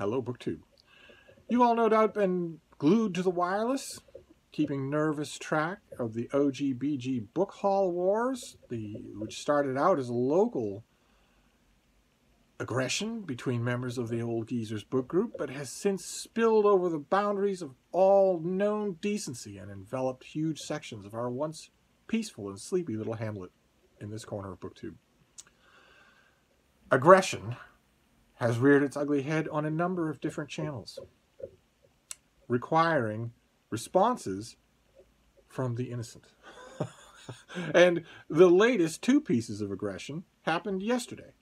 Hello, BookTube. You all no doubt been glued to the wireless, keeping nervous track of the OGBG book haul wars, the which started out as a local aggression between members of the Old Geezers book group, but has since spilled over the boundaries of all known decency and enveloped huge sections of our once peaceful and sleepy little hamlet in this corner of BookTube. Aggression has reared its ugly head on a number of different channels, requiring responses from the innocent. and the latest two pieces of aggression happened yesterday.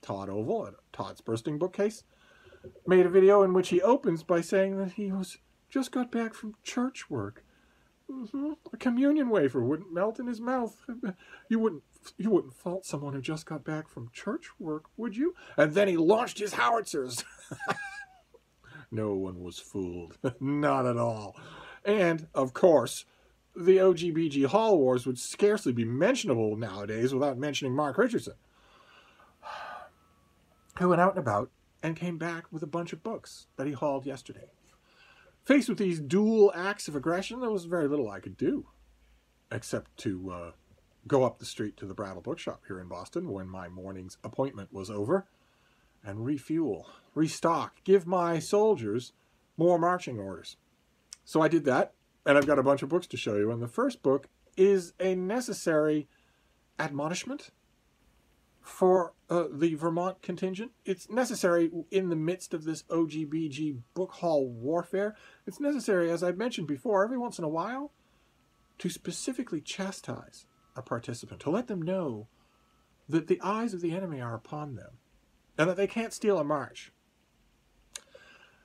Todd Oval at Todd's Bursting Bookcase made a video in which he opens by saying that he was just got back from church work. Mm-hmm. A communion wafer wouldn't melt in his mouth. You wouldn't you wouldn't fault someone who just got back from church work, would you? And then he launched his howitzers. no one was fooled. Not at all. And, of course, the OGBG Haul Wars would scarcely be mentionable nowadays without mentioning Mark Richardson, who went out and about and came back with a bunch of books that he hauled yesterday. Faced with these dual acts of aggression, there was very little I could do, except to uh, go up the street to the Brattle Bookshop here in Boston when my morning's appointment was over and refuel, restock, give my soldiers more marching orders. So I did that, and I've got a bunch of books to show you. And the first book is a necessary admonishment for uh, the Vermont contingent. It's necessary in the midst of this OGBG book haul warfare. It's necessary, as I've mentioned before, every once in a while to specifically chastise a participant, to let them know that the eyes of the enemy are upon them and that they can't steal a march.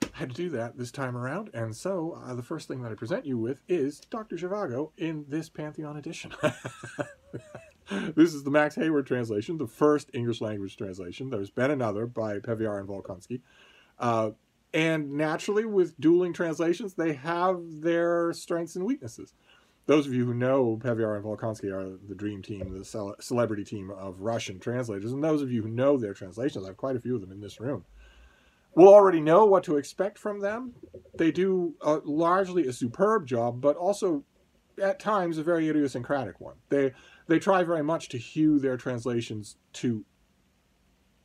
I had to do that this time around, and so uh, the first thing that I present you with is Dr. Zhivago in this Pantheon edition. this is the Max Hayward translation, the first English language translation. There's been another by Pevear and Volokhonsky. Uh, and naturally, with dueling translations, they have their strengths and weaknesses those of you who know Pevear and Volokhonsky are the dream team, the cele- celebrity team of Russian translators, and those of you who know their translations, I have quite a few of them in this room, will already know what to expect from them. They do a, largely a superb job, but also at times a very idiosyncratic one. They they try very much to hew their translations to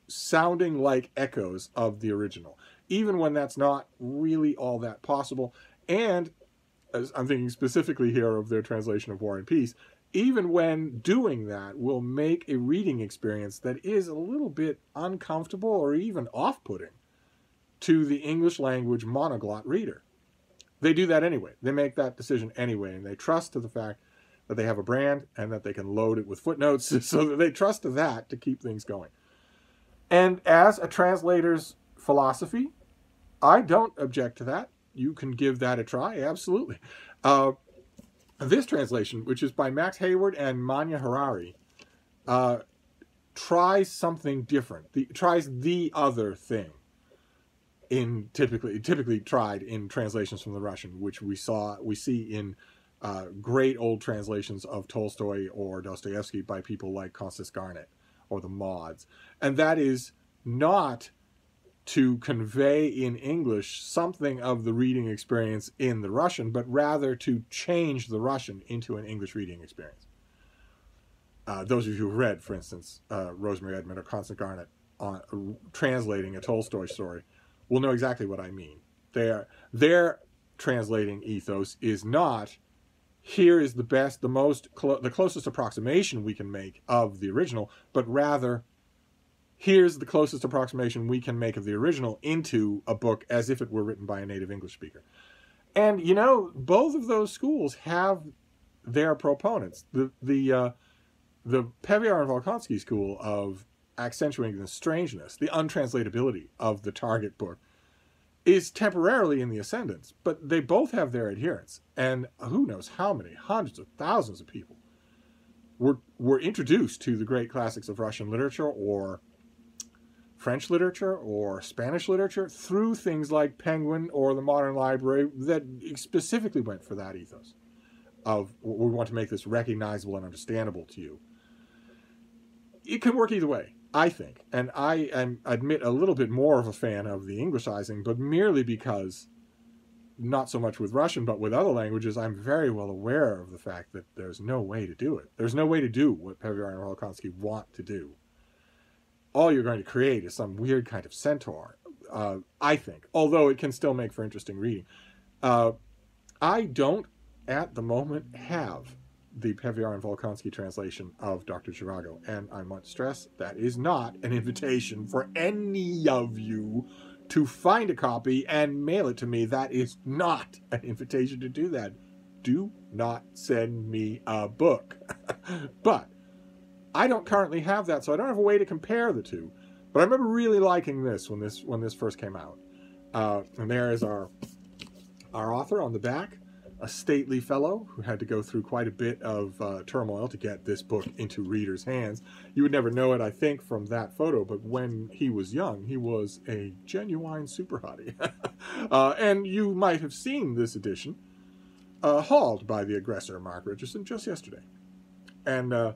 sounding like echoes of the original, even when that's not really all that possible. And I'm thinking specifically here of their translation of War and Peace, even when doing that will make a reading experience that is a little bit uncomfortable or even off putting to the English language monoglot reader. They do that anyway. They make that decision anyway, and they trust to the fact that they have a brand and that they can load it with footnotes so that they trust to that to keep things going. And as a translator's philosophy, I don't object to that you can give that a try. Absolutely. Uh, this translation, which is by Max Hayward and Manya Harari, uh, tries something different. The, tries the other thing. In typically typically tried in translations from the Russian, which we saw we see in uh, great old translations of Tolstoy or Dostoevsky by people like Constance Garnett or the Maudes, and that is not to convey in English something of the reading experience in the Russian, but rather to change the Russian into an English reading experience. Uh, those of you who've read, for instance, uh, Rosemary Edmond or Constance Garnett on uh, translating a Tolstoy story will know exactly what I mean. Their their translating ethos is not here is the best, the most, clo- the closest approximation we can make of the original, but rather here's the closest approximation we can make of the original into a book as if it were written by a native English speaker. And you know, both of those schools have their proponents. The the uh, the Pevear and Volokhonsky school of accentuating the strangeness, the untranslatability of the target book is temporarily in the ascendance, but they both have their adherents. And who knows how many, hundreds of thousands of people were were introduced to the great classics of Russian literature or French literature or Spanish literature through things like Penguin or the Modern Library that specifically went for that ethos of we want to make this recognizable and understandable to you. It can work either way. I think, and I am admit a little bit more of a fan of the Englishizing, but merely because not so much with Russian, but with other languages, I'm very well aware of the fact that there's no way to do it. There's no way to do what Pereira and Rolkowski want to do. All you're going to create is some weird kind of centaur, uh, I think, although it can still make for interesting reading. Uh, I don't, at the moment, have the Pevear and Volokhonsky translation of Dr. Zhivago, and I must stress that is not an invitation for any of you to find a copy and mail it to me. That is not an invitation to do that. Do not send me a book. but I don't currently have that, so I don't have a way to compare the two. But I remember really liking this when this when this first came out. Uh, and there is our our author on the back a stately fellow who had to go through quite a bit of uh, turmoil to get this book into readers' hands. You would never know it, I think, from that photo, but when he was young, he was a genuine super hottie. uh, and you might have seen this edition uh, hauled by the aggressor, Mark Richardson, just yesterday. And uh,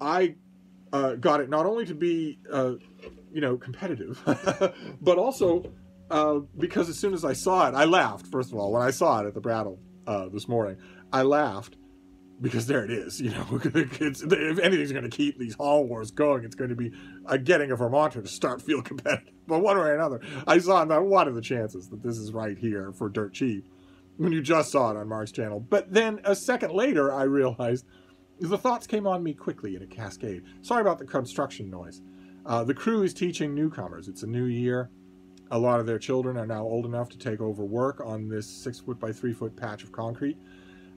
I uh, got it not only to be, uh, you know, competitive, but also because as soon as I saw it, I laughed, first of all, when I saw it at the Brattle uh, this morning, I laughed because there it is. You know, if anything's going to keep these haul wars going, it's going to be uh, getting a Vermonter to start feel competitive. But one way or another, I saw that what are the chances that this is right here for dirt cheap when you just saw it on Mark's channel. But then a second later, I realized the thoughts came on me quickly in a cascade. Sorry about the construction noise. Uh, the crew is teaching newcomers. It's a new year. A lot of their children are now old enough to take over work on this six foot by three foot patch of concrete.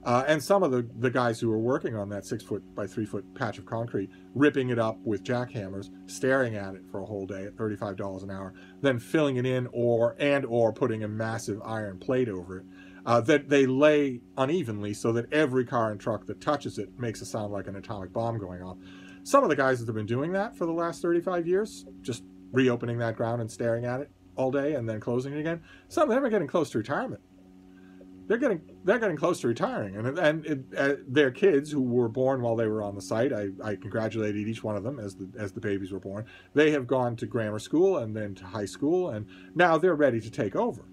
Uh, and some of the, the guys who were working on that six foot by three foot patch of concrete, ripping it up with jackhammers, staring at it for a whole day at $35 an hour, then filling it in or and or putting a massive iron plate over it, uh, that they lay unevenly so that every car and truck that touches it makes a sound like an atomic bomb going off. Some of the guys that have been doing that for the last 35 years, just reopening that ground and staring at it, all day and then closing it again. Some of them are getting close to retirement. They're getting they're getting close to retiring, and and it, uh, their kids who were born while they were on the site. I, I congratulated each one of them as the as the babies were born. They have gone to grammar school and then to high school, and now they're ready to take over,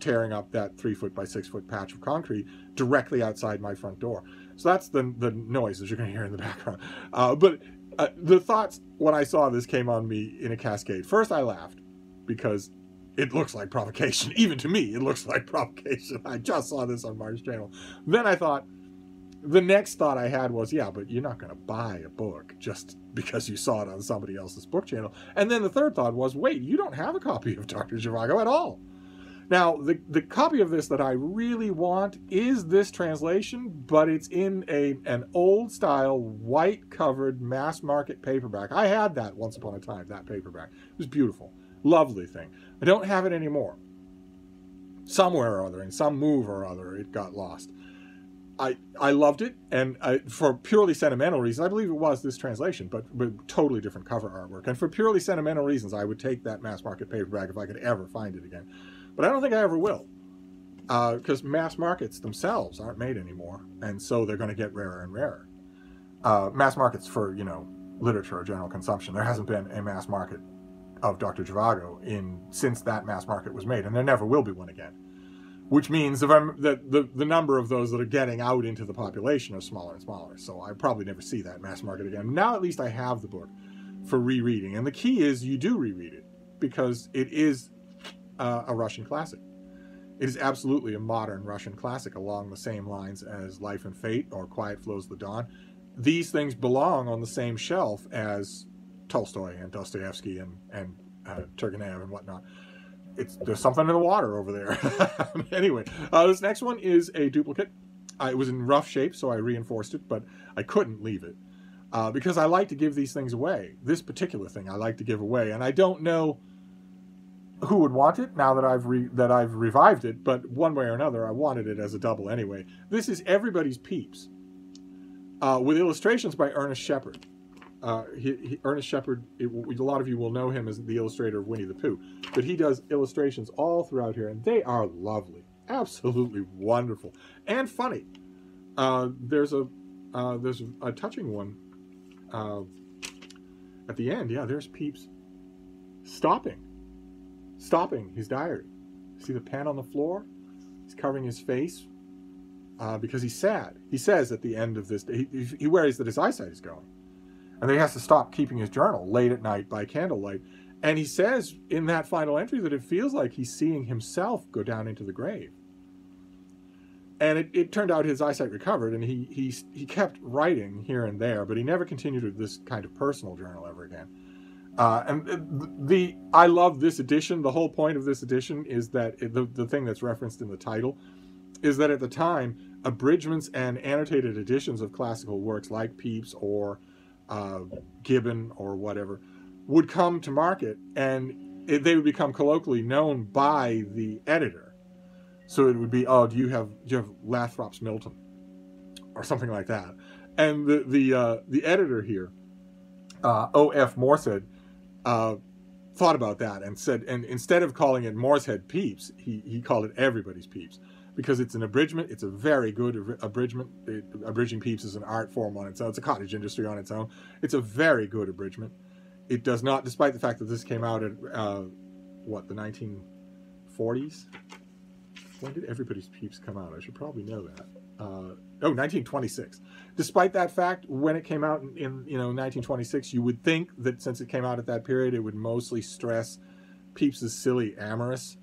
tearing up that three foot by six foot patch of concrete directly outside my front door. So that's the the noises you're going to hear in the background. Uh, but uh, the thoughts when I saw this came on me in a cascade. First, I laughed because it looks like provocation. Even to me, it looks like provocation. I just saw this on Mark's channel. Then I thought, the next thought I had was, yeah, but you're not going to buy a book just because you saw it on somebody else's book channel. And then the third thought was, wait, you don't have a copy of Dr. Zhivago at all. Now, the, the copy of this that I really want is this translation, but it's in a an old style, white covered mass market paperback. I had that once upon a time, that paperback. It was beautiful. Lovely thing. I don't have it anymore. Somewhere or other, in some move or other, it got lost. I, I loved it, and I, for purely sentimental reasons, I believe it was this translation, but, but totally different cover artwork. And for purely sentimental reasons, I would take that mass market paperback if I could ever find it again. But I don't think I ever will, because uh, mass markets themselves aren't made anymore, and so they're going to get rarer and rarer. Uh, mass markets for you know literature or general consumption. There hasn't been a mass market of Dr. Zhivago in since that mass market was made, and there never will be one again. Which means that the, the number of those that are getting out into the population are smaller and smaller. So I probably never see that mass market again. Now at least I have the book for rereading, and the key is you do reread it because it is uh, a Russian classic. It is absolutely a modern Russian classic along the same lines as Life and Fate or Quiet Flows the Don. These things belong on the same shelf as Tolstoy and Dostoevsky and and uh, Turgenev and whatnot. It's there's something in the water over there. anyway, uh, this next one is a duplicate. Uh, it was in rough shape, so I reinforced it, but I couldn't leave it uh, because I like to give these things away. This particular thing I like to give away, and I don't know who would want it now that I've re- that I've revived it, but one way or another, I wanted it as a double anyway. This is Everybody's Pepys, uh, with illustrations by Ernest Shepard. Uh, he, he, Ernest Shepard, it, a lot of you will know him as the illustrator of Winnie the Pooh, but he does illustrations all throughout here, and they are lovely, absolutely wonderful, and funny. Uh, there's a uh, there's a touching one, uh, at the end, yeah, there's Pepys stopping, stopping his diary. See the pen on the floor? He's covering his face uh, because he's sad. He says at the end of this, he, he worries that his eyesight is going. And then he has to stop keeping his journal late at night by candlelight. And he says in that final entry that it feels like he's seeing himself go down into the grave. And it, it turned out his eyesight recovered, and he, he, he kept writing here and there, but he never continued this kind of personal journal ever again. Uh, and the, the I love this edition. The whole point of this edition is that it, the, the thing that's referenced in the title is that at the time, abridgments and annotated editions of classical works like Pepys or uh, Gibbon or whatever would come to market and it, they would become colloquially known by the editor. So it would be, oh, do you have do you have Lathrop's Milton or something like that? And the the uh, the editor here, uh, O. Uh, thought about that and said, and instead of calling it Morshead Pepys, he he called it Everybody's Pepys because it's an abridgment. It's a very good abridgment. It, abridging Pepys is an art form on its own. It's a cottage industry on its own. It's a very good abridgment. It does not, despite the fact that this came out at uh, what the 1940s. When did Everybody's Pepys come out? I should probably know that. Uh, oh, 1926. Despite that fact, when it came out in, in you know 1926, you would think that since it came out at that period, it would mostly stress Pepys's silly amorous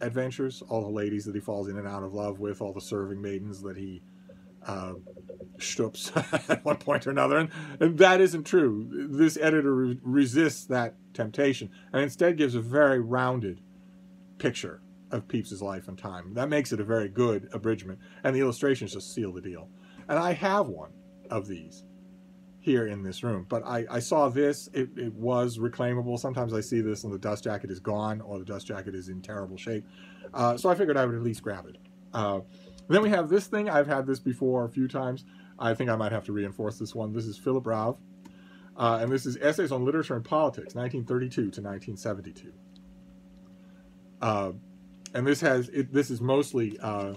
adventures, all the ladies that he falls in and out of love with, all the serving maidens that he uh, stoops at one point or another. And, and that isn't true. This editor re resists that temptation and instead gives a very rounded picture of Pepys's life and time. That makes it a very good abridgment, and the illustrations just seal the deal. And I have one of these here in this room. But I, I saw this, it, it was reclaimable. Sometimes I see this and the dust jacket is gone or the dust jacket is in terrible shape. Uh, so I figured I would at least grab it. Uh, then we have this thing. I've had this before a few times. I think I might have to reinforce this one. This is Philip Rahv. Uh, and this is Essays on Literature and Politics, 1932 to 1972. And this has, it, this is mostly, uh,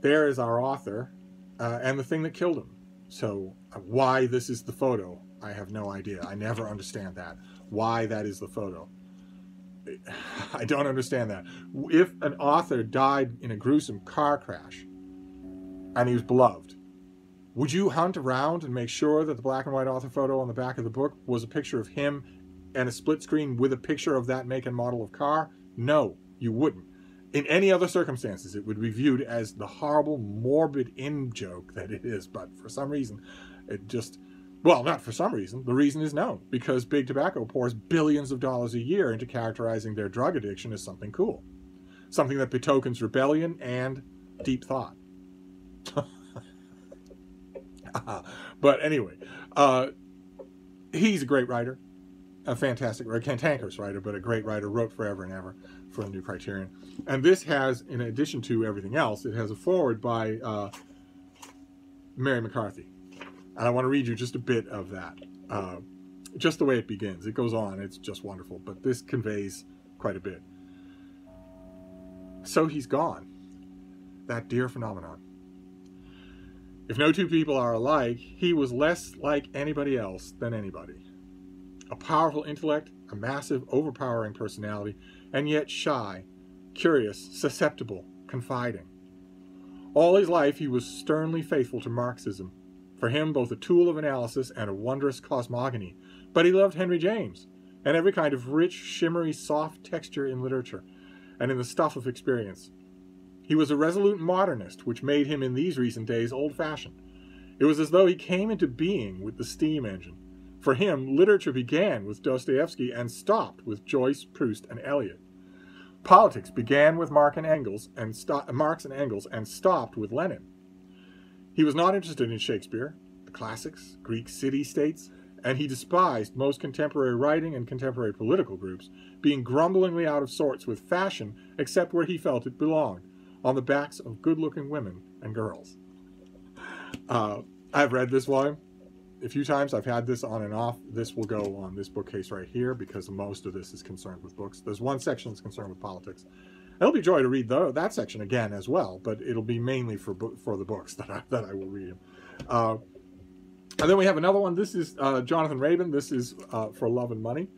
there is our author uh, and the thing that killed him. So uh, why this is the photo, I have no idea. I never understand that. Why that is the photo. I don't understand that. If an author died in a gruesome car crash and he was beloved, would you hunt around and make sure that the black and white author photo on the back of the book was a picture of him and a split screen with a picture of that make and model of car? No, you wouldn't. In any other circumstances, it would be viewed as the horrible, morbid in joke that it is. But for some reason, it just, well, not for some reason. The reason is known because Big Tobacco pours billions of dollars a year into characterizing their drug addiction as something cool, something that betokens rebellion and deep thought. but anyway, uh, he's a great writer, a fantastic, a cantankerous writer, but a great writer. Wrote forever and ever for the New Criterion. And this has, in addition to everything else, it has a foreword by uh, Mary McCarthy. And I want to read you just a bit of that. Uh, just the way it begins. It goes on, it's just wonderful, but this conveys quite a bit. So he's gone, that dear phenomenon. If no two people are alike, he was less like anybody else than anybody. A powerful intellect, a massive, overpowering personality, and yet shy, curious, susceptible, confiding. All his life he was sternly faithful to Marxism, for him both a tool of analysis and a wondrous cosmogony. But he loved Henry James, and every kind of rich, shimmery, soft texture in literature, and in the stuff of experience. He was a resolute modernist, which made him in these recent days old-fashioned. It was as though he came into being with the steam engine. For him, literature began with Dostoevsky and stopped with Joyce, Proust, and Eliot. Politics began with Marx and Engels and Marx and Engels and stopped with Lenin. He was not interested in Shakespeare, the classics, Greek city-states, and he despised most contemporary writing and contemporary political groups, being grumblingly out of sorts with fashion except where he felt it belonged, on the backs of good-looking women and girls. Uh, I've read this volume a few times. I've had this on and off. This will go on this bookcase right here because most of this is concerned with books. There's one section that's concerned with politics. It'll be joy to read the, that section again as well, but it'll be mainly for for the books that I, that I will read. Uh, And then we have another one. This is uh, Jonathan Raban. This is uh, for Love and Money.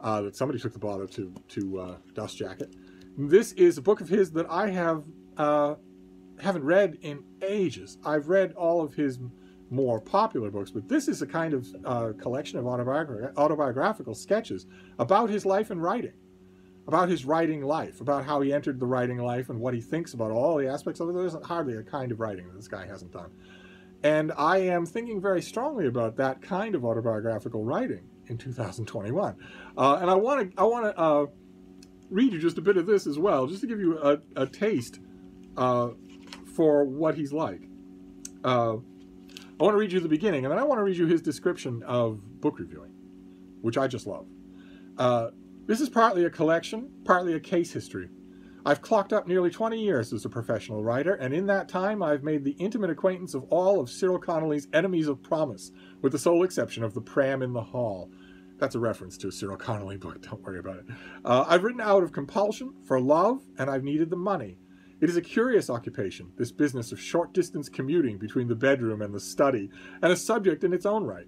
Uh, that somebody took the bother to to uh, dust jacket. This is a book of his that I have uh, haven't read in ages. I've read all of his more popular books, but this is a kind of uh, collection of autobiogra- autobiographical sketches about his life and writing, about his writing life, about how he entered the writing life and what he thinks about all the aspects of it. There isn't hardly a kind of writing that this guy hasn't done. And I am thinking very strongly about that kind of autobiographical writing in 2021. Uh, and I want to I want to uh, read you just a bit of this as well, just to give you a, a taste uh, for what he's like. I want to read you the beginning, and then I want to read you his description of book reviewing, which I just love. Uh, this is partly a collection, partly a case history. I've clocked up nearly 20 years as a professional writer, and in that time I've made the intimate acquaintance of all of Cyril Connolly's enemies of promise, with the sole exception of the pram in the hall. That's a reference to a Cyril Connolly book, don't worry about it. Uh, I've written out of compulsion, for love, and I've needed the money. It is a curious occupation, this business of short distance commuting between the bedroom and the study, and a subject in its own right.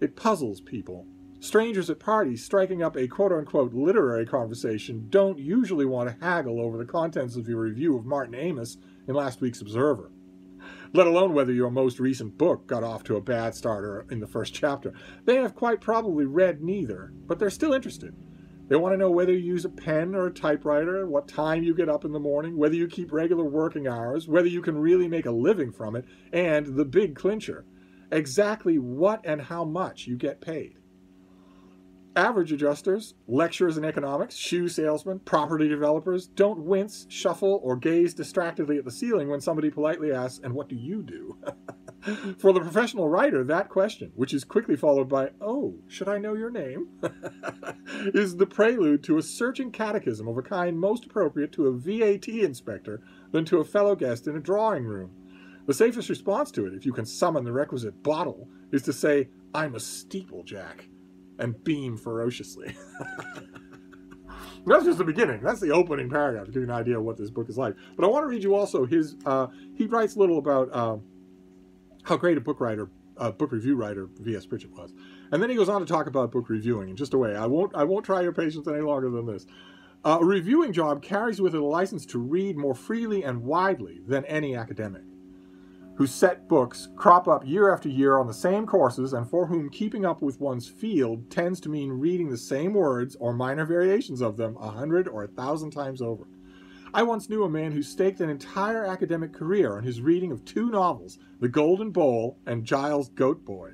It puzzles people. Strangers at parties striking up a quote unquote literary conversation don't usually want to haggle over the contents of your review of Martin Amis in last week's Observer, let alone whether your most recent book got off to a bad start in the first chapter. They have quite probably read neither, but they're still interested. They want to know whether you use a pen or a typewriter, what time you get up in the morning, whether you keep regular working hours, whether you can really make a living from it, and the big clincher, exactly what and how much you get paid. Average adjusters, lecturers in economics, shoe salesmen, property developers don't wince, shuffle, or gaze distractedly at the ceiling when somebody politely asks, And what do you do? For the professional writer, that question, which is quickly followed by, Oh, should I know your name? is the prelude to a searching catechism of a kind most appropriate to a VAT inspector than to a fellow guest in a drawing room. The safest response to it, if you can summon the requisite bottle, is to say, I'm a steeplejack, and beam ferociously. That's just the beginning. That's the opening paragraph to give you an idea of what this book is like. But I want to read you also his. Uh, he writes little about. Uh, how great a book writer, uh, book review writer V.S. Pritchett was. And then he goes on to talk about book reviewing in just a way. I won't, I won't try your patience any longer than this. Uh, a reviewing job carries with it a license to read more freely and widely than any academic, whose set books crop up year after year on the same courses and for whom keeping up with one's field tends to mean reading the same words or minor variations of them a hundred or a thousand times over. I once knew a man who staked an entire academic career on his reading of two novels, The Golden Bowl and Giles Goat Boy.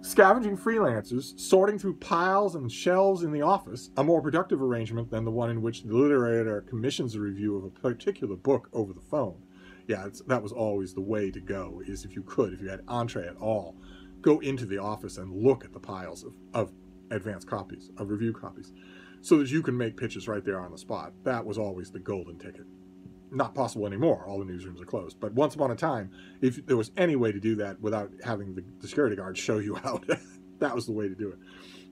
Scavenging freelancers, sorting through piles and shelves in the office, a more productive arrangement than the one in which the literary editor commissions a review of a particular book over the phone. Yeah, that was always the way to go, is if you could, if you had entree at all, go into the office and look at the piles of, of advanced copies, of review copies so that you can make pitches right there on the spot. That was always the golden ticket. Not possible anymore. All the newsrooms are closed. But once upon a time, if there was any way to do that without having the, the security guard show you out, that was the way to do it.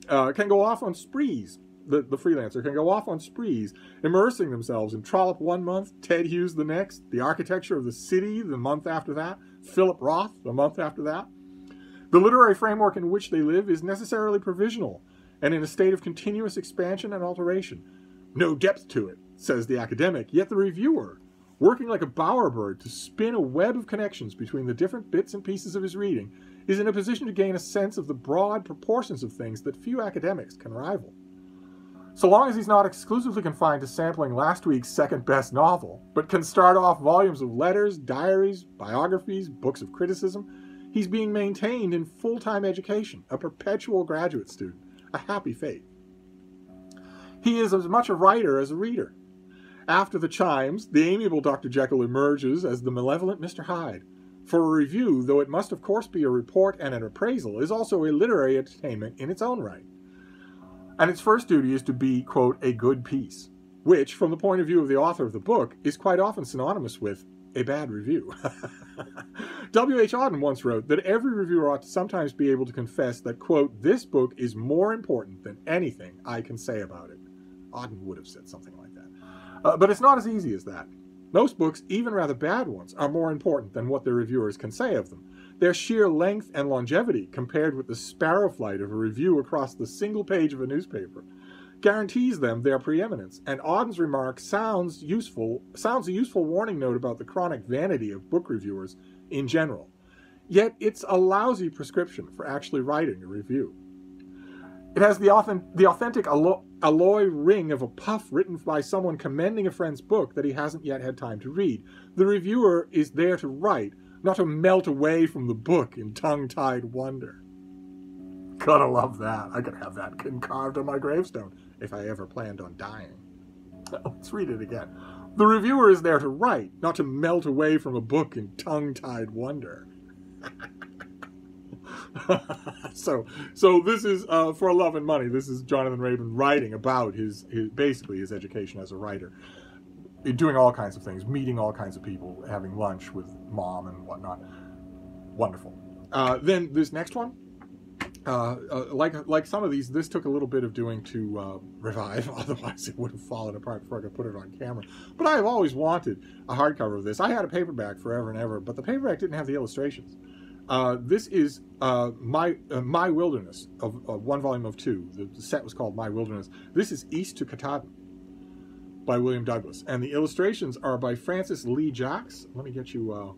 Uh, can go off on sprees. The, the freelancer can go off on sprees, immersing themselves in Trollope one month, Ted Hughes the next, the architecture of the city the month after that, Philip Roth the month after that. The literary framework in which they live is necessarily provisional and in a state of continuous expansion and alteration. No depth to it, says the academic, yet the reviewer, working like a bowerbird to spin a web of connections between the different bits and pieces of his reading, is in a position to gain a sense of the broad proportions of things that few academics can rival. So long as he's not exclusively confined to sampling last week's second best novel, but can start off volumes of letters, diaries, biographies, books of criticism, he's being maintained in full time education, a perpetual graduate student a happy fate. He is as much a writer as a reader. After the chimes, the amiable Dr. Jekyll emerges as the malevolent Mr. Hyde. For a review, though it must of course be a report and an appraisal, is also a literary entertainment in its own right. And its first duty is to be, quote, a good piece, which, from the point of view of the author of the book, is quite often synonymous with a bad review. W.H. Auden once wrote that every reviewer ought to sometimes be able to confess that, quote, this book is more important than anything I can say about it. Auden would have said something like that. Uh, but it's not as easy as that. Most books, even rather bad ones, are more important than what their reviewers can say of them. Their sheer length and longevity, compared with the sparrow flight of a review across the single page of a newspaper, guarantees them their preeminence. And Auden's remark sounds useful, sounds a useful warning note about the chronic vanity of book reviewers in general. Yet it's a lousy prescription for actually writing a review. It has the, authentic, the authentic allo alloy ring of a puff written by someone commending a friend's book that he hasn't yet had time to read. The reviewer is there to write, not to melt away from the book in tongue-tied wonder. Gotta love that. I could have that carved on my gravestone if I ever planned on dying. Let's read it again. The reviewer is there to write, not to melt away from a book in tongue-tied wonder. so, so this is uh, for love and money. This is Jonathan Raban writing about his, his basically his education as a writer, doing all kinds of things, meeting all kinds of people, having lunch with mom and whatnot. Wonderful. Uh, then this next one, uh, uh, like like some of these, this took a little bit of doing to uh, revive. Otherwise, it would have fallen apart before I could put it on camera. But I have always wanted a hardcover of this. I had a paperback forever and ever, but the paperback didn't have the illustrations. Uh, this is my my wilderness of one volume of two. The, the, set was called My Wilderness. This is East to Katahdin by William Douglas, and the illustrations are by Francis Lee Jacks. Let me get you.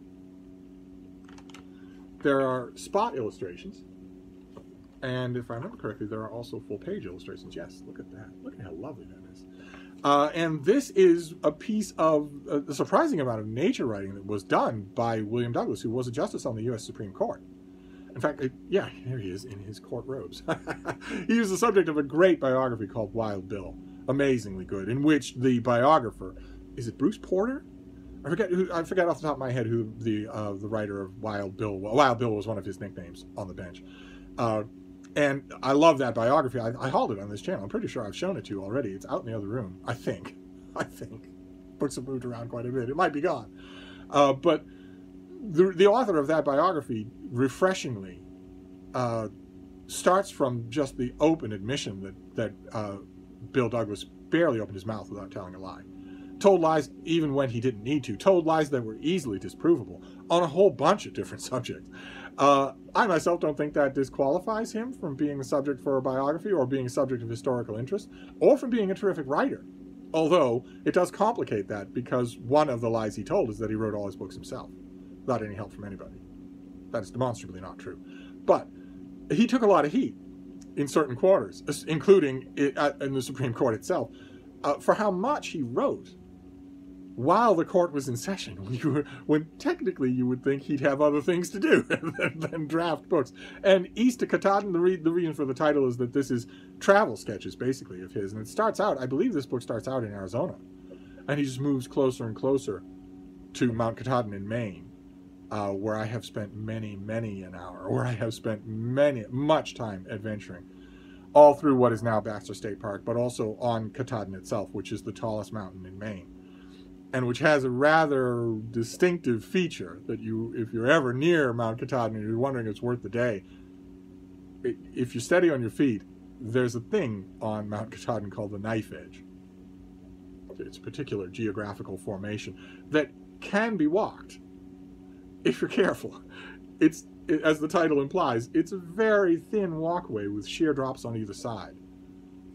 there are spot illustrations and if I remember correctly, there are also full page illustrations. Yes, look at that. Look at how lovely that is. Uh, and this is a piece of a surprising amount of nature writing that was done by William Douglas, who was a justice on the U.S. Supreme Court. In fact, it, yeah, here he is in his court robes. he was the subject of a great biography called Wild Bill, amazingly good, in which the biographer is it Bruce Porter? I forget who. I forget off the top of my head who the uh, the writer of Wild Bill. Wild Bill was one of his nicknames on the bench. Uh, and I love that biography. I, I hauled it on this channel. I'm pretty sure I've shown it to you already. It's out in the other room. I think. I think. Books have moved around quite a bit. It might be gone. Uh, but the, the author of that biography, refreshingly, uh, starts from just the open admission that, that uh, Bill Douglas barely opened his mouth without telling a lie. Told lies even when he didn't need to. Told lies that were easily disprovable on a whole bunch of different subjects. Uh, I myself don't think that disqualifies him from being the subject for a biography or being a subject of historical interest or from being a terrific writer. Although it does complicate that because one of the lies he told is that he wrote all his books himself without any help from anybody. That is demonstrably not true. But he took a lot of heat in certain quarters, including in the Supreme Court itself, uh, for how much he wrote while the court was in session, when, you were, when technically you would think he'd have other things to do than, than draft books. And East to Katahdin, the, re the reason for the title is that this is travel sketches, basically, of his. And it starts out, I believe this book starts out in Arizona. And he just moves closer and closer to Mount Katahdin in Maine, uh, where I have spent many, many an hour, where I have spent many, much time adventuring all through what is now Baxter State Park, but also on Katahdin itself, which is the tallest mountain in Maine and which has a rather distinctive feature that you, if you're ever near Mount Katahdin and you're wondering if it's worth the day, if you're steady on your feet, there's a thing on Mount Katahdin called the knife edge. It's a particular geographical formation that can be walked if you're careful. It's, as the title implies, it's a very thin walkway with sheer drops on either side.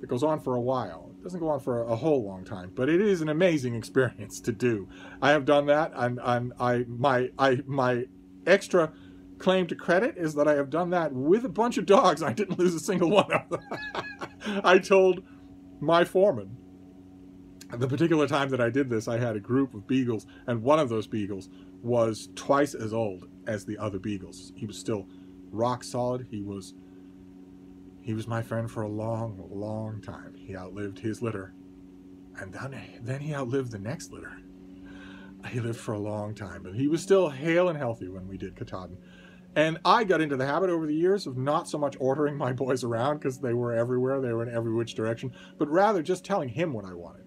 It goes on for a while doesn't go on for a, whole long time, but it is an amazing experience to do. I have done that, and, and I my I my extra claim to credit is that I have done that with a bunch of dogs. I didn't lose a single one of them. I told my foreman the particular time that I did this, I had a group of beagles, and one of those beagles was twice as old as the other beagles. He was still rock solid. He was he was my friend for a long, long time. He outlived his litter. And then, then he outlived the next litter. He lived for a long time, but he was still hale and healthy when we did Katahdin. And I got into the habit over the years of not so much ordering my boys around because they were everywhere, they were in every which direction, but rather just telling him what I wanted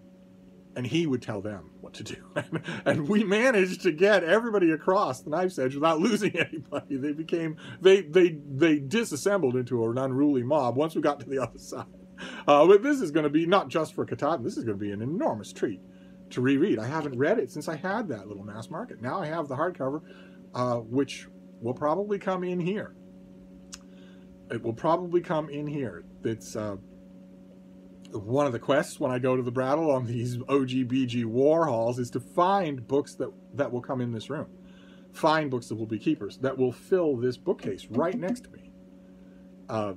and he would tell them what to do. and we managed to get everybody across the knife's edge without losing anybody. They became they they they disassembled into an unruly mob once we got to the other side. Uh, but this is going to be not just for Katahdin. This is going to be an enormous treat to reread. I haven't read it since I had that little mass market. Now I have the hardcover, uh, which will probably come in here. It will probably come in here. It's uh, one of the quests when I go to the Brattle on these OGBG war hauls is to find books that, that will come in this room. Find books that will be keepers, that will fill this bookcase right next to me uh,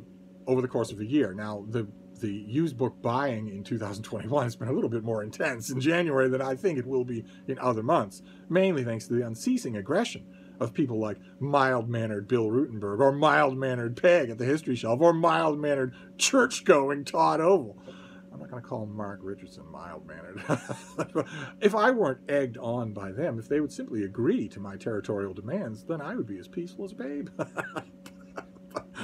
over the course of a year. Now, the the used book buying in 2021 has been a little bit more intense in January than I think it will be in other months, mainly thanks to the unceasing aggression of people like mild-mannered Bill Rutenberg or mild-mannered Peg at the History Shelf or mild-mannered church-going Todd Oval. I'm not going to call Mark Richardson mild-mannered. if I weren't egged on by them, if they would simply agree to my territorial demands, then I would be as peaceful as a babe.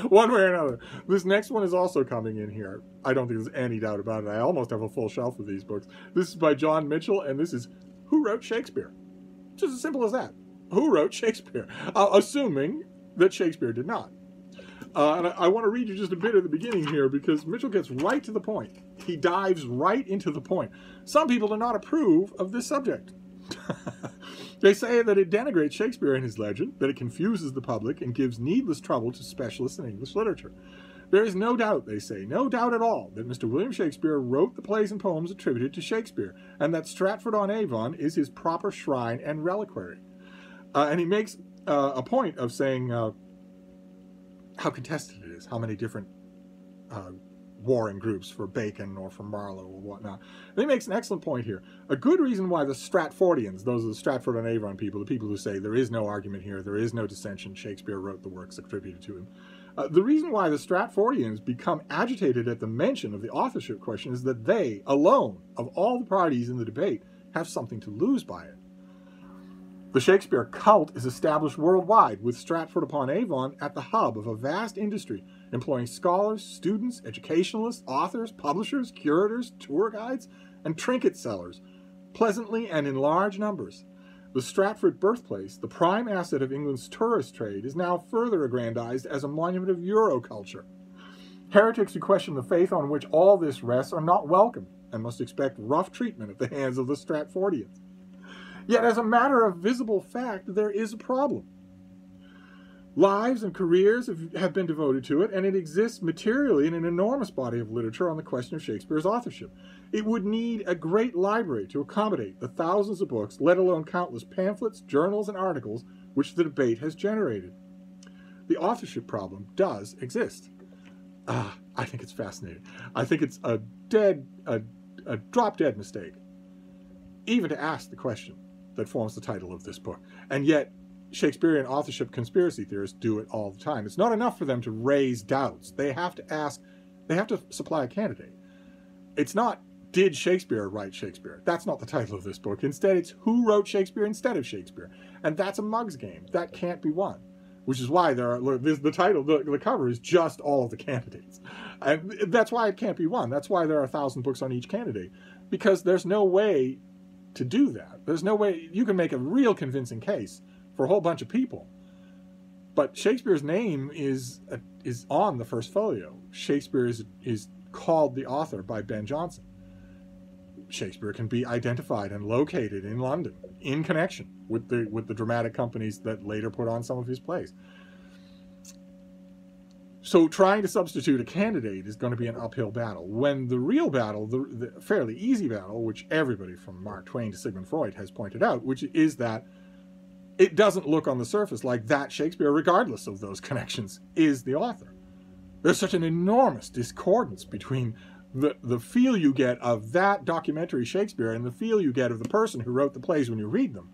one way or another. This next one is also coming in here. I don't think there's any doubt about it. I almost have a full shelf of these books. This is by John Michell, and this is Who Wrote Shakespeare? Just as simple as that. Who wrote Shakespeare? Uh, assuming that Shakespeare did not. Uh, and I, I want to read you just a bit at the beginning here because Mitchell gets right to the point. He dives right into the point. Some people do not approve of this subject. they say that it denigrates Shakespeare and his legend, that it confuses the public and gives needless trouble to specialists in English literature. There is no doubt, they say, no doubt at all, that Mr. William Shakespeare wrote the plays and poems attributed to Shakespeare, and that Stratford-on-Avon is his proper shrine and reliquary. Uh, and he makes uh, a point of saying uh, how contested it is, how many different uh, warring groups for Bacon or for Marlowe or whatnot. And he makes an excellent point here. A good reason why the Stratfordians, those are the Stratford on Avon people, the people who say there is no argument here, there is no dissension, Shakespeare wrote the works attributed to him. Uh, the reason why the Stratfordians become agitated at the mention of the authorship question is that they, alone, of all the parties in the debate, have something to lose by it. The Shakespeare cult is established worldwide, with Stratford upon Avon at the hub of a vast industry employing scholars, students, educationalists, authors, publishers, curators, tour guides, and trinket sellers, pleasantly and in large numbers. The Stratford birthplace, the prime asset of England's tourist trade, is now further aggrandized as a monument of Euroculture. Heretics who question the faith on which all this rests are not welcome and must expect rough treatment at the hands of the Stratfordians. Yet, as a matter of visible fact, there is a problem. Lives and careers have been devoted to it, and it exists materially in an enormous body of literature on the question of Shakespeare's authorship. It would need a great library to accommodate the thousands of books, let alone countless pamphlets, journals, and articles which the debate has generated. The authorship problem does exist. Ah, I think it's fascinating. I think it's a dead, a, a drop dead mistake, even to ask the question that forms the title of this book. And yet, Shakespearean authorship conspiracy theorists do it all the time. It's not enough for them to raise doubts. They have to ask, they have to supply a candidate. It's not, did Shakespeare write Shakespeare? That's not the title of this book. Instead, it's who wrote Shakespeare instead of Shakespeare. And that's a mug's game. That can't be won. Which is why there are, the title, the, the cover is just all of the candidates. And that's why it can't be won. That's why there are a thousand books on each candidate. Because there's no way to do that. There's no way, you can make a real convincing case for a whole bunch of people. But Shakespeare's name is uh, is on the first folio. Shakespeare is is called the author by Ben Jonson. Shakespeare can be identified and located in London in connection with the with the dramatic companies that later put on some of his plays. So trying to substitute a candidate is going to be an uphill battle. When the real battle, the, the fairly easy battle, which everybody from Mark Twain to Sigmund Freud has pointed out, which is that it doesn't look on the surface like that Shakespeare, regardless of those connections, is the author. There's such an enormous discordance between the, the feel you get of that documentary Shakespeare and the feel you get of the person who wrote the plays when you read them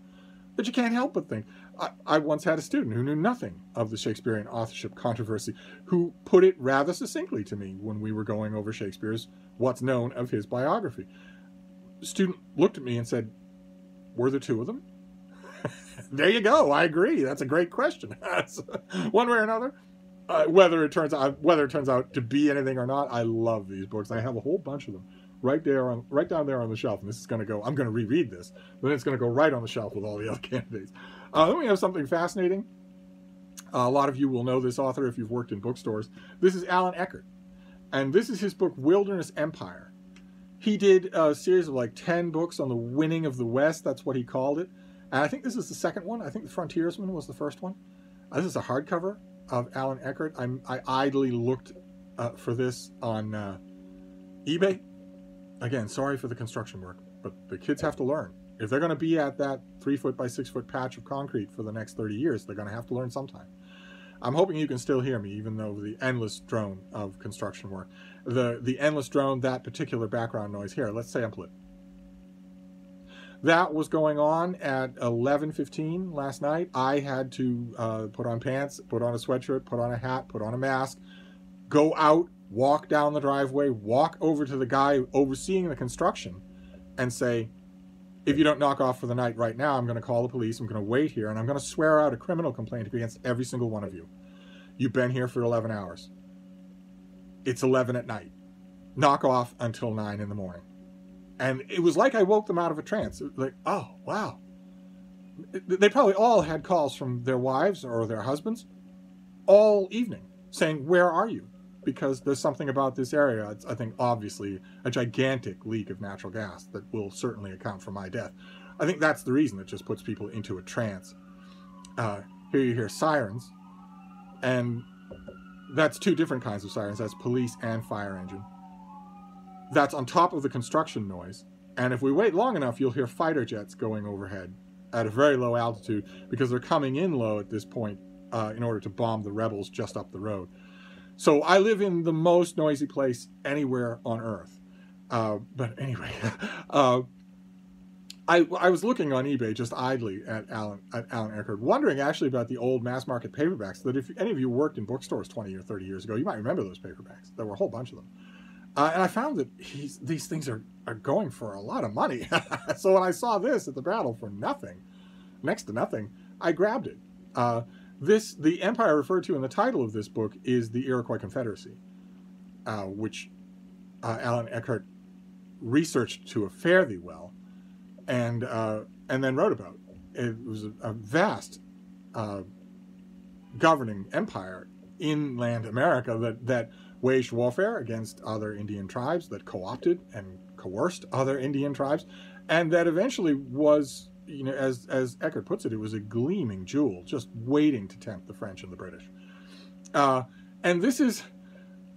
that you can't help but think. I, I once had a student who knew nothing of the Shakespearean authorship controversy who put it rather succinctly to me when we were going over Shakespeare's what's known of his biography. The student looked at me and said, Were there two of them? There you go. I agree. That's a great question. One way or another. Uh, whether it turns out whether it turns out to be anything or not, I love these books. I have a whole bunch of them right there on right down there on the shelf. And this is going to go. I'm going to reread this, but it's going to go right on the shelf with all the other candidates. Uh, then we have something fascinating. Uh, a lot of you will know this author if you've worked in bookstores. This is Allan Eckert, and this is his book Wilderness Empire. He did a series of like ten books on the winning of the West. That's what he called it. And I think this is the second one. I think The Frontiersman was the first one. Uh, this is a hardcover of Allan Eckert. I'm, I idly looked uh, for this on uh, eBay. Again, sorry for the construction work, but the kids have to learn. If they're going to be at that three foot by six foot patch of concrete for the next 30 years, they're going to have to learn sometime. I'm hoping you can still hear me, even though the endless drone of construction work. The, the endless drone, that particular background noise here, let's sample it. That was going on at 11.15 last night. I had to uh, put on pants, put on a sweatshirt, put on a hat, put on a mask, go out, walk down the driveway, walk over to the guy overseeing the construction and say, if you don't knock off for the night right now, I'm going to call the police. I'm going to wait here and I'm going to swear out a criminal complaint against every single one of you. You've been here for 11 hours. It's 11 at night. Knock off until 9 in the morning. And it was like I woke them out of a trance. Like, oh, wow. They probably all had calls from their wives or their husbands all evening saying, Where are you? Because there's something about this area. It's, I think, obviously a gigantic leak of natural gas that will certainly account for my death. I think that's the reason it just puts people into a trance. Uh, here you hear sirens, and that's two different kinds of sirens. That's police and fire engine. That's on top of the construction noise. And if we wait long enough, you'll hear fighter jets going overhead at a very low altitude because they're coming in low at this point uh, in order to bomb the rebels just up the road. So I live in the most noisy place anywhere on Earth. Uh, but anyway, uh, I, I was looking on eBay just idly at Allan, at Allan Eckert, wondering actually about the old mass market paperbacks. That if any of you worked in bookstores 20 or 30 years ago, you might remember those paperbacks. There were a whole bunch of them. Uh, and I found that these things are, are going for a lot of money. so when I saw this at the Brattle for nothing, next to nothing, I grabbed it. Uh, this the empire referred to in the title of this book is the Iroquois Confederacy, uh, which uh, Allan Eckert researched to a fairly well, and uh, and then wrote about. It was a, a vast uh, governing empire inland America that that waged warfare against other Indian tribes, that co-opted and coerced other Indian tribes, and that eventually was, you know, as as Eckert puts it, it was a gleaming jewel, just waiting to tempt the French and the British. Uh, and this is,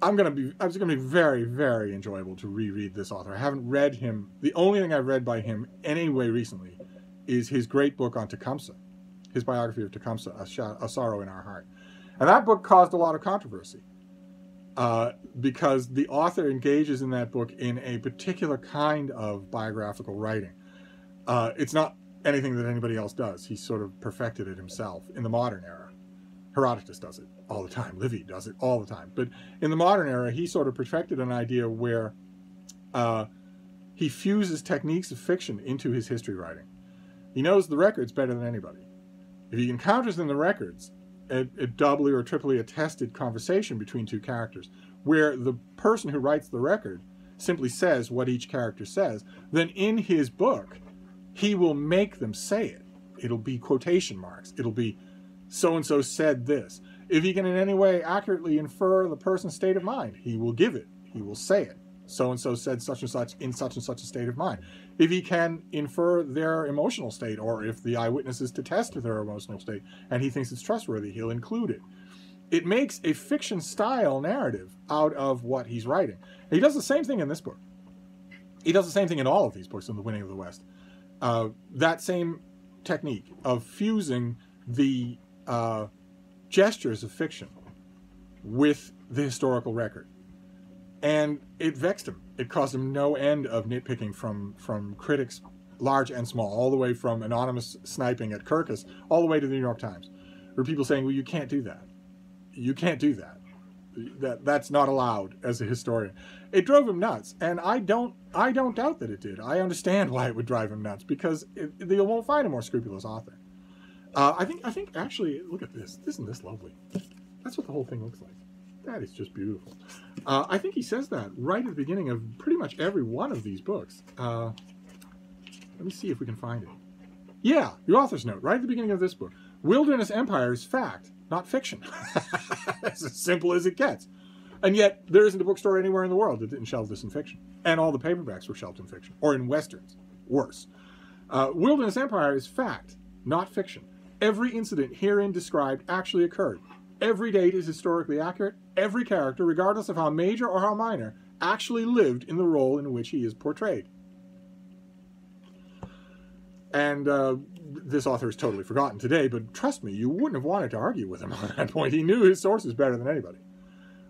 I'm gonna be, it's gonna be very, very enjoyable to reread this author. I haven't read him. The only thing I've read by him anyway recently is his great book on Tecumseh, his biography of Tecumseh, a Sorrow in Our Heart. And that book caused a lot of controversy uh, because the author engages in that book in a particular kind of biographical writing. Uh, it's not anything that anybody else does. He sort of perfected it himself in the modern era. Herodotus does it all the time. Livy does it all the time. But in the modern era, he sort of perfected an idea where uh, he fuses techniques of fiction into his history writing. He knows the records better than anybody. If he encounters in the records a, a doubly or triply attested conversation between two characters, where the person who writes the record simply says what each character says, then in his book, he will make them say it. It'll be quotation marks. It'll be so and so said this. If he can in any way accurately infer the person's state of mind, he will give it. He will say it so and so said such and such in such and such a state of mind. If he can infer their emotional state, or if the eyewitness is to test their emotional state and he thinks it's trustworthy, he'll include it. It makes a fiction style narrative out of what he's writing. And he does the same thing in this book. He does the same thing in all of these books in The Winning of the West. Uh, that same technique of fusing the uh, gestures of fiction with the historical record and it vexed him. It caused him no end of nitpicking from from critics, large and small, all the way from anonymous sniping at Kirkus, all the way to the New York Times, where people saying, "Well, you can't do that. You can't do that. That that's not allowed as a historian." It drove him nuts, and I don't I don't doubt that it did. I understand why it would drive him nuts because it, they won't find a more scrupulous author. Uh, I think I think actually, look at this. Isn't this lovely? That's what the whole thing looks like. That is just beautiful. Uh, I think he says that right at the beginning of pretty much every one of these books. Uh, let me see if we can find it. Yeah, the author's note, right at the beginning of this book. Wilderness Empire is fact, not fiction. It's as simple as it gets. And yet, there isn't a bookstore anywhere in the world that didn't shelve this in fiction. And all the paperbacks were shelved in fiction, or in westerns. Worse. Uh, Wilderness Empire is fact, not fiction. Every incident herein described actually occurred. Every date is historically accurate. Every character, regardless of how major or how minor, actually lived in the role in which he is portrayed. And uh, this author is totally forgotten today, but trust me, you wouldn't have wanted to argue with him on that point. He knew his sources better than anybody.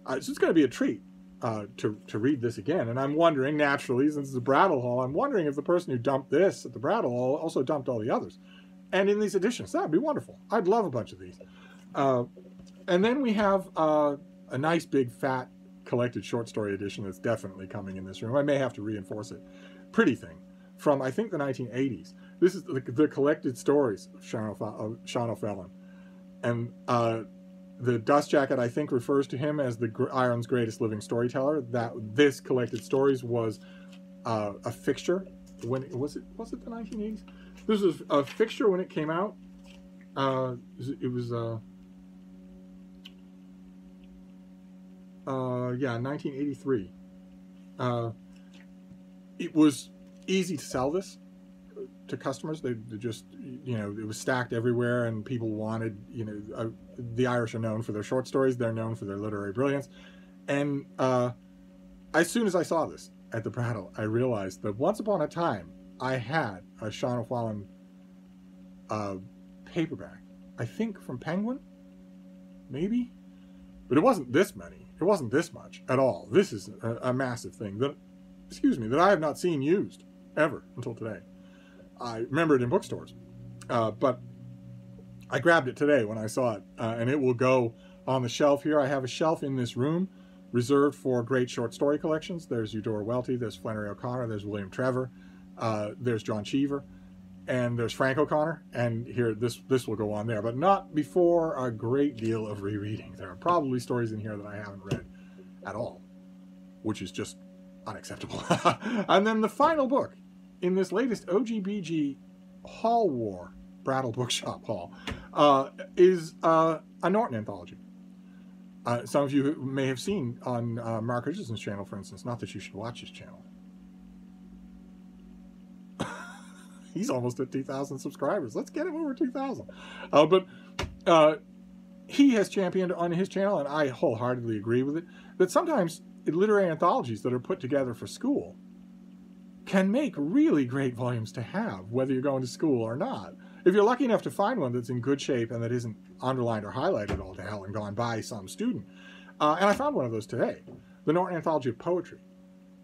Uh, so it's going to be a treat uh, to, to read this again. And I'm wondering, naturally, since it's a Brattle Haul, I'm wondering if the person who dumped this at the Brattle Hall also dumped all the others. And in these editions, that would be wonderful. I'd love a bunch of these. Uh, and then we have uh, a nice big fat collected short story edition that's definitely coming in this room. I may have to reinforce it. Pretty thing from I think the 1980s. This is the, the collected stories of Sean, O'Faolain. And uh, the dust jacket, I think, refers to him as the Ireland's greatest living storyteller. That this collected stories was uh, a fixture when was it was it the 1980s? This was a fixture when it came out. Uh, it was uh, uh, yeah, 1983. Uh, it was easy to sell this to customers. They, they, just, you know, it was stacked everywhere, and people wanted, you know, uh, the Irish are known for their short stories. They're known for their literary brilliance, and uh, as soon as I saw this at the Brattle, I realized that once upon a time I had a Sean O'Faolain uh, paperback. I think from Penguin, maybe, but it wasn't this many. It wasn't this much at all. This is a, a massive thing that, excuse me, that I have not seen used ever until today. I remember it in bookstores, uh, but I grabbed it today when I saw it, uh, and it will go on the shelf here. I have a shelf in this room reserved for great short story collections. There's Eudora Welty, there's Flannery O'Connor, there's William Trevor, uh, there's John Cheever and there's Frank O'Connor, and here this this will go on there, but not before a great deal of rereading. There are probably stories in here that I haven't read at all, which is just unacceptable. and then the final book in this latest OGBG Haul War Brattle Bookshop Haul uh, is uh, a Norton anthology. Uh, some of you may have seen on uh, Mark Richardson's channel, for instance. Not that you should watch his channel. He's almost at 2,000 subscribers. Let's get him over 2,000. Uh, but uh, he has championed on his channel, and I wholeheartedly agree with it, that sometimes literary anthologies that are put together for school can make really great volumes to have, whether you're going to school or not. If you're lucky enough to find one that's in good shape and that isn't underlined or highlighted all to hell and gone by some student. Uh, and I found one of those today, the Norton Anthology of Poetry.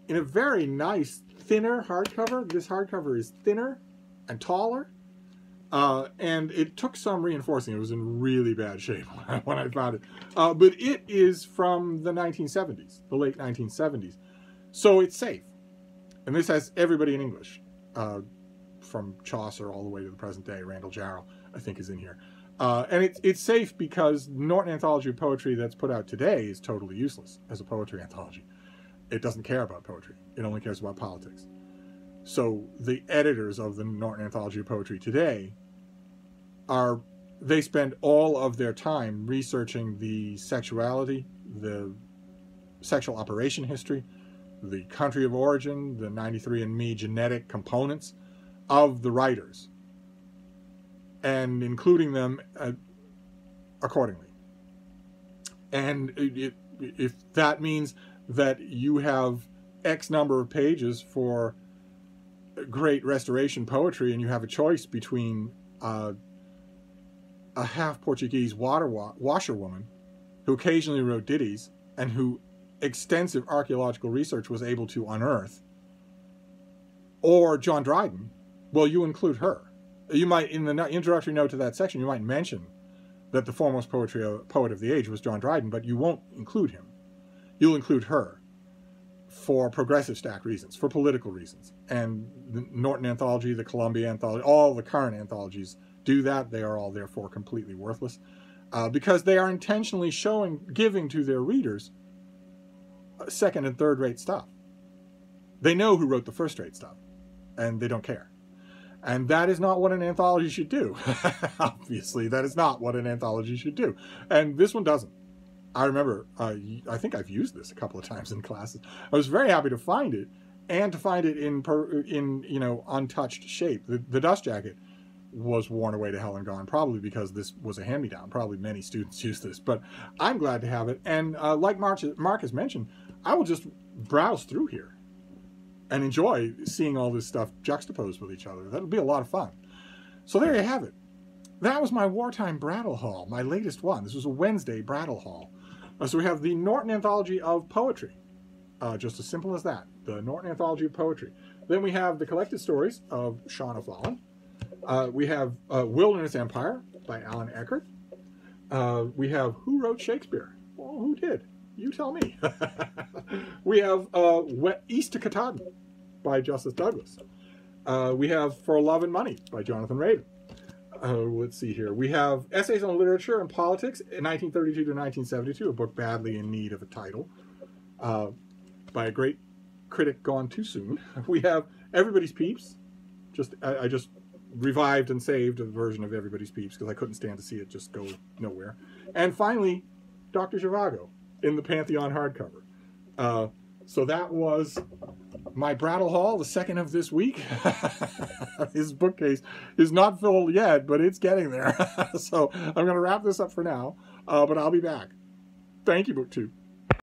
In a very nice, thinner hardcover. This hardcover is thinner and taller. Uh, and it took some reinforcing. It was in really bad shape when I found it. Uh, but it is from the 1970s, the late 1970s. So it's safe. And this has everybody in English, uh, from Chaucer all the way to the present day. Randall Jarrell, I think, is in here. Uh, and it's, it's safe because Norton Anthology of Poetry that's put out today is totally useless as a poetry anthology. It doesn't care about poetry. It only cares about politics. So the editors of the Norton Anthology of Poetry today are they spend all of their time researching the sexuality, the sexual operation history, the country of origin, the 23andMe genetic components of the writers, and including them uh, accordingly. And it, it, if that means that you have X number of pages for great restoration poetry and you have a choice between uh, a half Portuguese water wa washerwoman who occasionally wrote ditties and who extensive archaeological research was able to unearth, or John Dryden, well, you include her. You might, in the introductory note to that section, you might mention that the foremost poetry poet of the age was John Dryden, but you won't include him. You'll include her for progressive stack reasons, for political reasons. And the Norton Anthology, the Columbia Anthology, all the current anthologies do that. They are all therefore completely worthless uh, because they are intentionally showing, giving to their readers uh, second and third rate stuff. They know who wrote the first rate stuff and they don't care. And that is not what an anthology should do. Obviously, that is not what an anthology should do. And this one doesn't. I remember, uh, I think I've used this a couple of times in classes. I was very happy to find it and to find it in, per, in you know, untouched shape. The, the dust jacket was worn away to hell and gone, probably because this was a hand-me-down. Probably many students use this, but I'm glad to have it. And uh, like Mark, Mark has mentioned, I will just browse through here and enjoy seeing all this stuff juxtaposed with each other. That'll be a lot of fun. So there you have it. That was my wartime Brattle Haul, my latest one. This was a Wednesday Brattle Haul. Uh, so we have the Norton Anthology of Poetry. Uh, just as simple as that. The Norton Anthology of Poetry. Then we have the collected stories of Sean O'Faolain. Uh, we have uh, Wilderness Empire by Allan Eckert. Uh, we have Who Wrote Shakespeare? Well, who did? You tell me. we have uh, East to Katahdin by Justice Douglas. We have For Love and Money by Jonathan Raban. Uh, let's see here. We have Essays on Literature and Politics, 1932 to 1972, a book badly in need of a title, uh, by a great critic gone too soon. We have Everybody's Pepys. Just I, I just revived and saved a version of Everybody's Pepys because I couldn't stand to see it just go nowhere. And finally, Dr. Zhivago in the Pantheon hardcover. Uh, so that was my Brattle Haul, the second of this week. His bookcase is not full yet, but it's getting there. so I'm going to wrap this up for now, uh, but I'll be back. Thank you, BookTube.